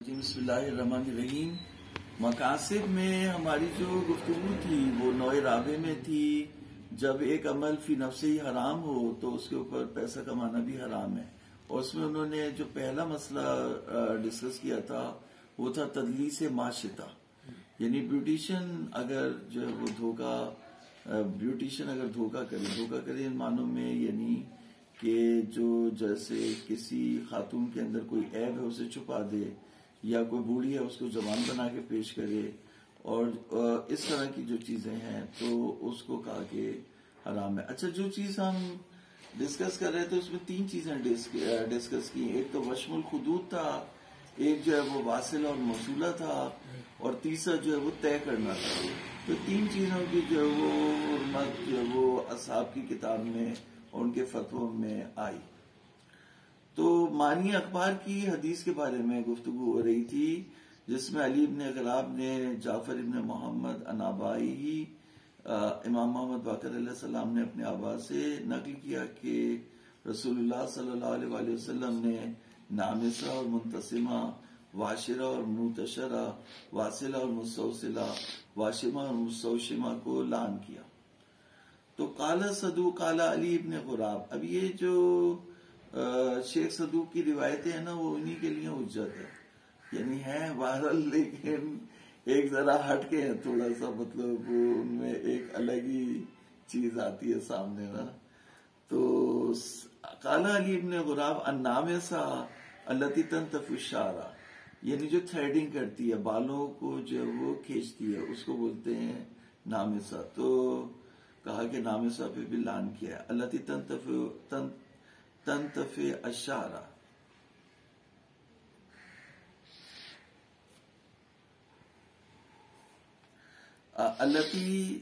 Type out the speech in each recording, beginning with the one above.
रहीम मकासद में हमारी जो गुफ्तु थी, वो नए राबे में थी। जब एक अमल फ़ी नफ ही हराम हो तो उसके ऊपर पैसा कमाना भी हराम है। और उसमें उन्होंने जो पहला मसला डिस्कस किया था, वो था तदली से माशिता। यानी ब्यूटिशियन अगर जो है वो धोखा ब्यूटिशियन अगर धोखा करे धोखा करे इन मानों में, यानी कि जो जैसे किसी खातून के अंदर कोई ऐब है, उसे छुपा दे या कोई बूढ़ी है, उसको जवान बना के पेश करे। और इस तरह की जो चीज़ें हैं तो उसको कहा कि हराम है। अच्छा जो चीज़ हम डिस्कस कर रहे थे, उसमें तीन चीज़ें डिस्कस की। एक तो वशमुल खुदूद था, एक जो है वो वासिल और मसूला था, और तीसरा जो है वो तय करना था। तो तीन चीज़ों की जो है वो मत जो है वो असाब की किताब में और उनके फतवों में आई। तो मानी अखबार की हदीस के बारे में गुफ्तु हो रही थी, जिसमें अली इबन गलाब ने, जाफ़र इबन मोहम्मद अनाबाई इमाम मोहम्मद बाकर सलाम ने अपने आबा से नकल किया कि रसूलुल्लाह सल्लल्लाहु अलैहि वसल्लम ने नामिसा और मुंतसिमा, वाशिरा और मुतशरा, वासिला और मुसौसिला वाशिमा और मुसौशिमा को लान किया। तो काला सदू, काला अली इबन गुराब अब ये जो शेख सदूक की रिवायतें हैं ना, वो उन्हीं के लिए उज्जत है। यानी है बहरल लेकिन एक जरा हटके हैं थोड़ा सा मतलब उनमें एक अलग ही चीज़ आती है सामने ना। तो काला अली इबन गुराब अन्नामे सा अल्लती तन तफुशारा, यानी जो थ्रेडिंग करती है, बालों को जो वो खींचती है, उसको बोलते हैं नामिसा तो कहा कि नामिसा पे भी लान किया है। तन तन तंतफ अशारा। अलती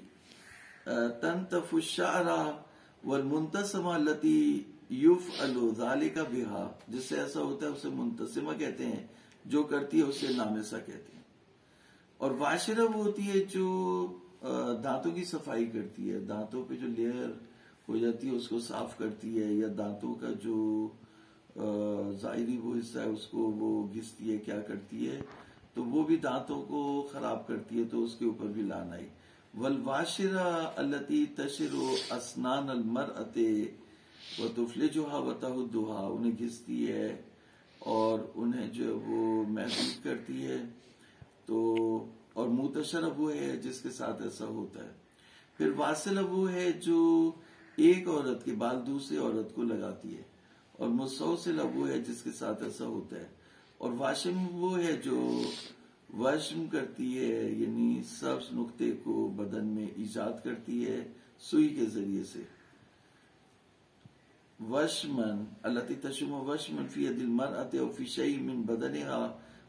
तंतफुशारा वल मुंतसमा लती युफ अलोजाले का बिहा। जिससे ऐसा होता है, उसे मुंतसिमा कहते हैं। जो करती है, उसे नामेसा कहते हैं। और वाशिरा वो होती है जो दांतों की सफ़ाई करती है। दांतों पे जो लेयर हो जाती है, उसको साफ़ करती है, या दांतों का जो जाहिरी वो हिस्सा है, उसको वो घिसती है, क्या करती है तो वो भी दांतों को खराब करती है तो उसके ऊपर भी लान आई। वलवाशिरा अल्लती तशरो असनान अलमर अते व तुफले जो हा वताहुदुहा उन्हें घिसती है और उन्हें जो वो महसूस करती है तो और मुतशर वो है जिसके साथ ऐसा होता है। फिर वासिल वो है जो एक औरत के बाल दूसरी औरत को लगाती है और मुसौसिल वो है जिसके साथ ऐसा होता है। और वाशम वो है जो वशम करती है, यानी सब नुक्ते को बदन में ईजाद करती है सुई के ज़रिए से। वशमन, अल्लाह तशम वशमन फ़ी दिल मर अते फिशई मिन बदन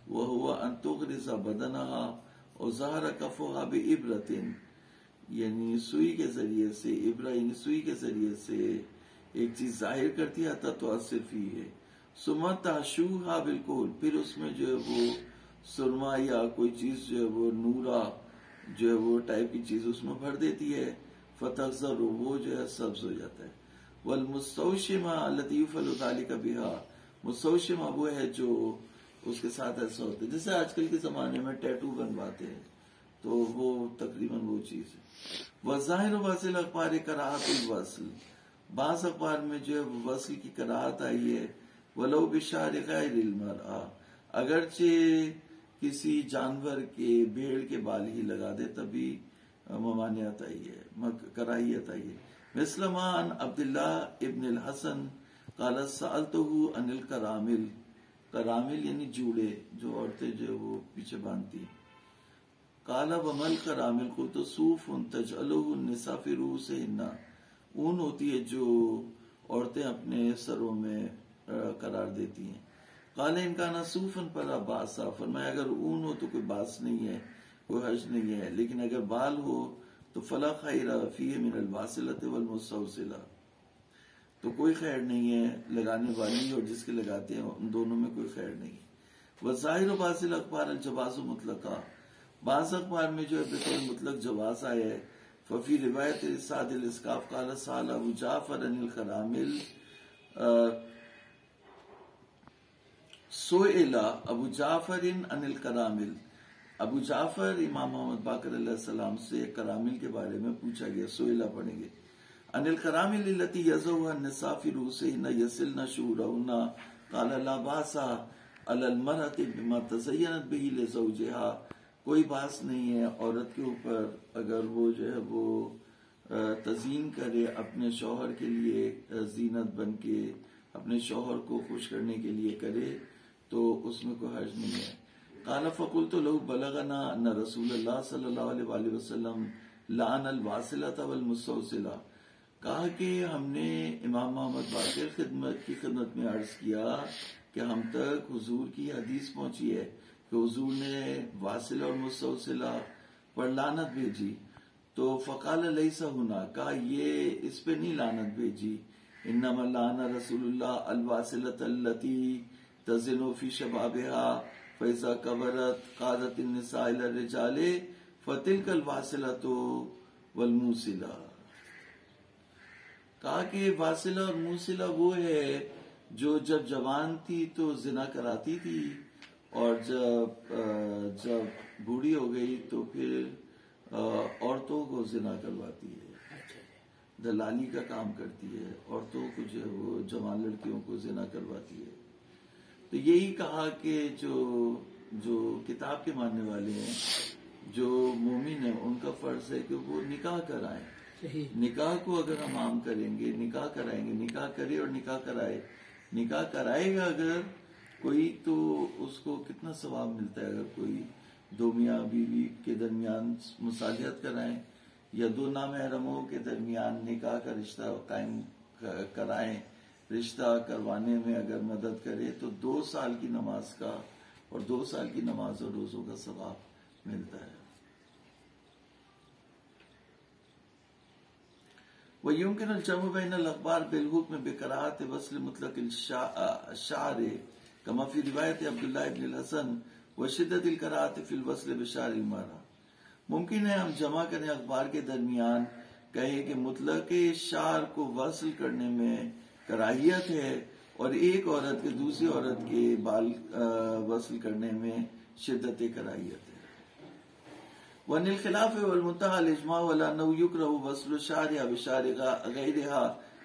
वह हुआ अंतोगरिजा बदन और जहरा कफोहा बे इबरतिन। यानी सुई के ज़रिए से, इब्रा यानी सुई के ज़रिए से एक चीज़ ज़ाहिर कर दिया था तो सिर्फ़ ही है। सुमा ताशू हा बिल्कुल। फिर उसमें जो है वो सुरमा या कोई चीज़ जो है वो नूरा जो है वो टाइप की चीज़ उसमें भर देती है। फतह वो जो है सब्ज हो जाता है। वल मुस्तौशिमा लतीफ का बिहा। मुस्तौशिमा वो है जो उसके साथ ऐसा होता है। जैसे आजकल के जमाने में टैटू बनवाते हैं। तो वो तकरीबन वो चीज़ है। वजाहिर वसल अखबार कराहत वसल बास अखबार में जो है वसल की कराहत आई है वलो बिशार मरा अगरचे किसी जानवर के भेड़ के बाल ही लगा दे, तभी ममानियत आई है कराहियत आई है। मिसलमान अब्दुल्ला इब्न हसन काला साल तो अनिल करामिल। करामिल यानी जूड़े, जो औरतें जो वो पीछे बांधती है। काला बमल का रामिल को तो सूफ उन तजलसा फिरू से हिन्ना। ऊन होती है जो औरतें अपने सरों में करार देती हैं। काले इनका ना सूफन पर बासा फरमाया अगर ऊन हो तो कोई बास नहीं है, कोई हज नहीं है। लेकिन अगर बाल हो तो फला खैरा फ़ी मिनल वासिलत वल मुसौसिला तो कोई खैर नहीं है लगाने वाली और जिसके लगाते हैं उन दोनों में कोई खैर नहीं है। वसाहिर बासिल अखबार जवाज मुतलका। बास अखबार में जो है बिल्कुल मुतलक जवास आया है। फफी रिवायत सादिल इसकाफ काला साल अबू जाफ़र अनिल खरामिल सोएला अबू जाफ़र इन अनिल करामिल अबू जाफ़र इमाम मोहम्मद बाकर सलाम से करामिल के बारे में पूछा गया, सोएला पढ़ेंगे। अनिल करामिल लती यजोहा निसाफी रूसे न यसिल न शूरउना काला लाबासा अलल मरत बिमा तजयनत बिही लजौजहा कोई बास नहीं है। औरत के ऊपर अगर वो जो है वो तजीन करे अपने शोहर के लिए जीनत बन के अपने शोहर को खुश करने के लिए करे तो उसमें कोई हर्ज नहीं है। काला फकुल तो लोग बलगना न रसूल वसल्लम लान अल वासिला तवल मुसौसिला कहा कि हमने इमाम मोहम्मद बाकिर खिदमत की खिदमत में अर्ज़ किया कि हम तक हुजूर की हदीस पहुँची है। कि हुजूर ने वासिल और मुसौसिला पर लानत भेजी। तो फ़काल लईसा हुना, कहा, ये इस पे नहीं लानत भेजी। इन्नमा लाना रसूलुल्लाह अलवासिलत अल्लती तजिनो फ़ी शबाबिहा, फैजा कबरत कादत निसाइल रिजाले फतिल कल वासिला तो वलमूसिला। कहा कि वासिला और मूसिला वो है जो जब जवान थी तो जिना कराती थी। और जब जब बूढ़ी हो गई तो फिर औरतों को जिना करवाती है। दलाली का काम करती है। औरतों को जो वो जवान लड़कियों को जिना करवाती है। तो यही कहा कि जो जो किताब के मानने वाले हैं जो मोमिन है उनका फ़र्ज़ है कि वो निकाह कराएँ। निकाह को अगर हम आम करेंगे निकाह कराएँगे निकाह करे और निकाह कराए। निकाह कराएगा अगर कोई तो उसको कितना सवाब मिलता है? अगर कोई दो मियाँ बीवी के दरमियान मुसालियत कराएँ या दो नामहरमों के दरमियान निकाह का रिश्ता कायम कराएँ, रिश्ता करवाने में अगर मदद करे तो दो साल की नमाज़ का और दो साल की नमाज़ और रोजों का सवाब मिलता है। वह युमकिन जमु अखबार बिलहुक में बेकरात वसल मुतलक शार कमाफी रिवायत अब्दुल्ला व शिद्दत करात फिल वसल बिशार मारा मुमकिन है हम जमा करें अखबार के दरमियान, कहे कि मुतलक शार को वसल करने में कराहियत है और एक औरत के दूसरी औरत के बाल वसल करने में शिद्दत कराहियत है। वनिल खिलाफ वलमुतहा वला नौ युक्र वसल शार या बिशार गैरहा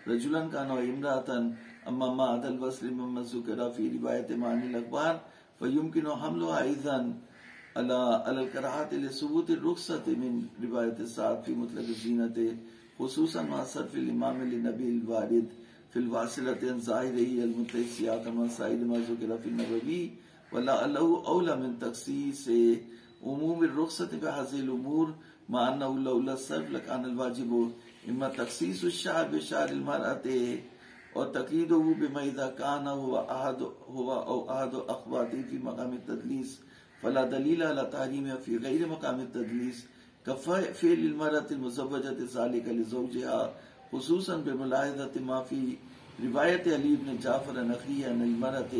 रजुलन का नौ इमरातन। अम्मा अदल फ़ी रिवायत मानिल अखबार व युमकिन हमलो आइजन, अला सबूत रिवायत साथ फ़ी मुतलक जीनत, खसूसन मा सरफ इमाम नबी वारिद, फिल इम्मा और तकीद वो हु का कान हुआ अहद हुआ और अहद अखवादी की मकाम तदलीस फला दलील अला तहरीम फ़ी गैर मकाम तदलीस कफ़ेल मरत मुजवजत सालिकहा खसूस बेमुलाहदत माफ़ी रिवायत अलीब ने जाफ़र नखरी नमरत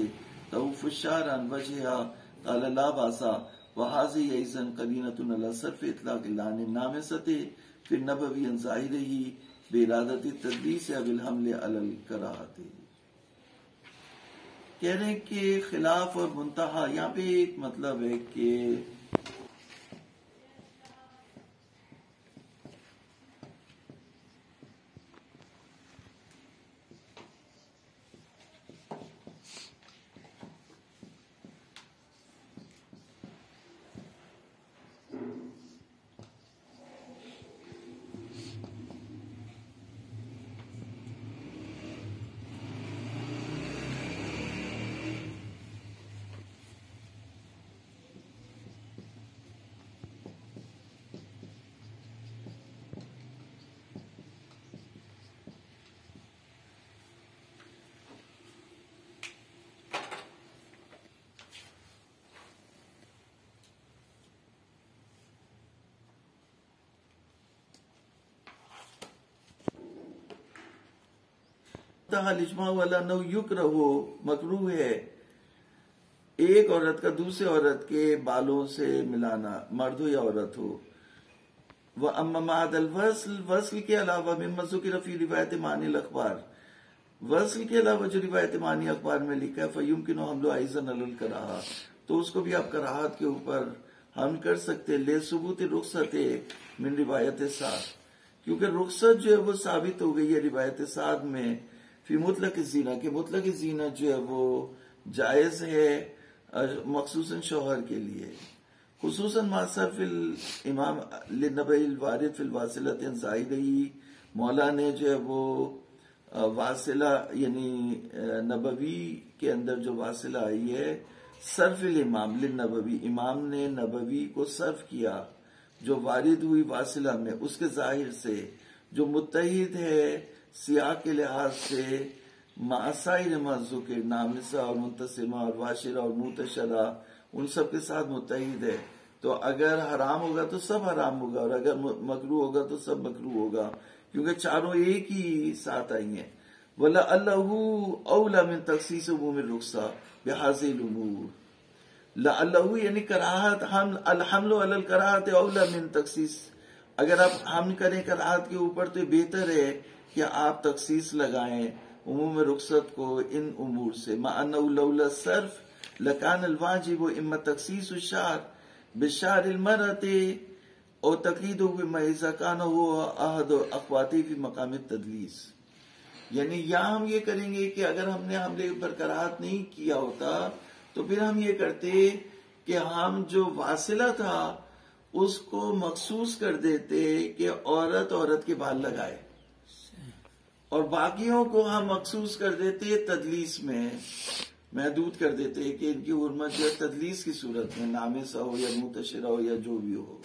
तऊफ़ार वजहा तलाबासा वहाजी ऐसन कबीनत सरफ़ इतला के लान नाम सते। फिर नबवी ज़ाहिर ही बेरादती तदी से अबिल हमले अलल कराहते कहने के खिलाफ और मुंतहा, यहाँ पे एक मतलब है कि लिजमा वाला नव युक रहो, मकरू है। एक औरत का दूसरे औरत के बालों से मिलाना, मर्द हो या औरत हो। वह अम्मादल वसल वसल के अलावा मिम्मसु की रफी रिवायत मानिल अखबार। वसल के अलावा जो रिवायत मानी अखबार में लिखा है फयूम किनो हमलो आइजन अलल कराहा। तो उसको भी आप कराहत के ऊपर हम कर सकते ले सबूत रुखसत मिन रिवायत साथ क्योंकि रुखसत जो है वो साबित हो गई है रिवायत साथ में। फिर मुतलक जीना, के मुतलक जीना जो है वो जायज़ है मखसूस शोहर के लिए। खसूस मासर फिल इमाम वारिद फिल वासिलत मौला ने जो है वो वासिला, यानी नबवी के अंदर जो वासिला आई है सरफिल इमाम नबवी, इमाम ने नबवी को सर्फ किया। जो वारिद हुई वासिला में, उसके ज़ाहिर से, जो मुतहिद है सियाह के लिहाज से मासाइर मजू के नामसा और मुंतसिमा और वाशिरा और मुतशरा उन सब के साथ मुतहिद है। तो अगर हराम होगा तो सब हराम होगा और अगर मकरू होगा तो सब मकरू होगा, क्योंकि चारों एक ही साथ आई हैं। वला अल्लाह मिन तखसीस रुखसा बेहाजिल उमूर। अल्लाह यानी कराहत, हम अलहमलो अलल कराहत औला मिन तखसीस। अगर आप हम करें कराहत के ऊपर तो बेहतर है कि आप तखसीस लगाएँ उमूम रुखसत को इन उमूर से? माना सर्फ लकान अलवाजिब इम्मा तखसीस शार बिशार मरते और तकलीद मज़ाकान हो अहद अखवाती की मकाम तदलीस। यानी या हम ये करेंगे कि अगर हमने हमले बरकरार नहीं किया होता तो फिर हम ये करते कि हम जो वासिला था, उसको मखसूस कर देते कि औरत औरत के बाल लगाए। और बाकियों को हम मखसूस कर देते तदलीस में। महदूद कर देते कि इनकी उर्मत जो तदलीस की सूरत में, नामे सा हो या मुतशरा हो या जो भी हो।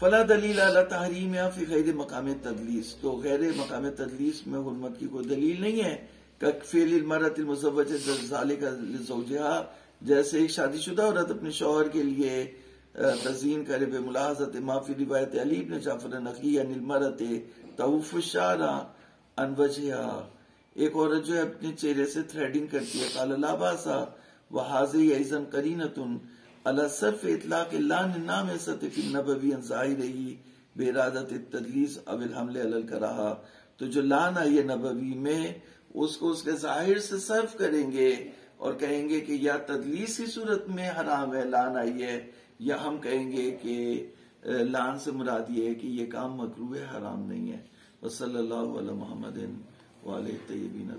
फला दलील अला तहरीम या फिर गैर मकाम तदलीस। तो गैर मकाम तदलीस में हरमत की कोई दलील नहीं है। कफ़ेल मरत का जैसे एक शादीशुदा औरत अपने शोहर के लिए तजीन करे बे मुलाजत माफ़ी रिवायत अलीब ने जाफ़र नकी अनिलमरत तऊफ शारा अनवजहा एक औरत जो है अपने चेहरे से थ्रेडिंग करती है काला लाबासा वह हाजिर ऐजन करीनतुन अलसरफ इतलाक नाम सतफी नबवी रही बेरादत तदलीस अबिल हमले अलल कराहा तो जो लान आई है नबवी में उसको उसके ज़ाहिर से सर्फ करेंगे और कहेंगे कि या तदलीस की सूरत में हराम है लान आई है या हम कहेंगे कि लान से मुराद ये है कि ये काम मकरू है, हराम नहीं है। वसल्ला मोहम्मद वाले तयबीन